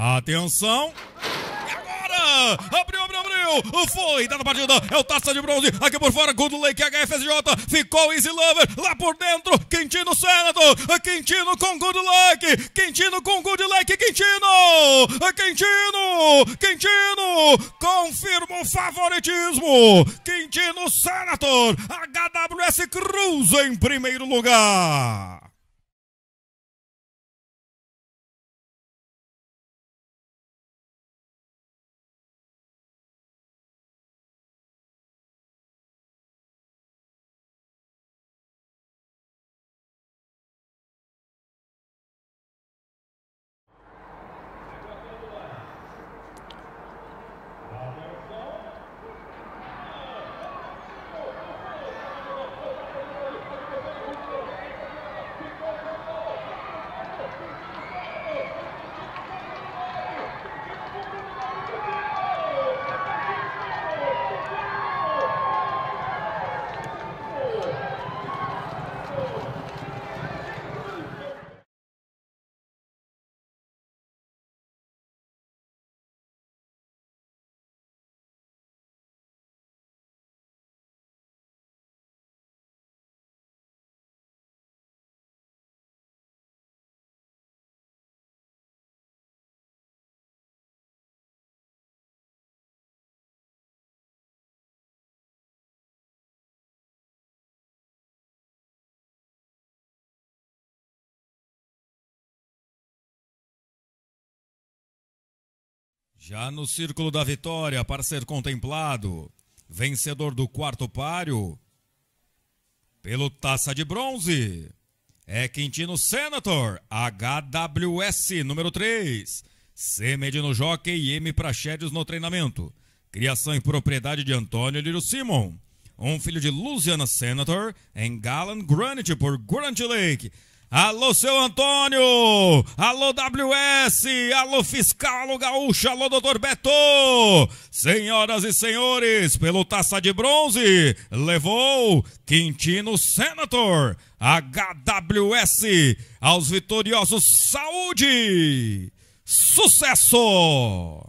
Atenção. E agora? Abriu, abriu, abriu. Foi, dá na partida. É o Taça de Bronze. Aqui por fora, Good Lake HFSJ. Ficou Easy Lover. Lá por dentro, Quintino Senator. Quintino com Good Lake. Quintino com Good Lake. Quintino. Quintino. Quintino. Confirma o favoritismo. Quintino Senator. HWS Cruz em primeiro lugar. Já no Círculo da Vitória, para ser contemplado, vencedor do quarto páreo, pelo Taça de Bronze, é Quintino Senator, HWS número 3, C Medino Jockey e M Praxedes no treinamento. Criação e propriedade de Antônio Lírio Simon. Um filho de Luciana Senator em Gallant Granite por Grant Lake. Alô, seu Antônio! Alô, WS! Alô, fiscal, gaúcho! Alô, doutor Beto! Senhoras e senhores, pelo taça de bronze, levou Quintino Senator, HWS, aos vitoriosos saúde! Sucesso!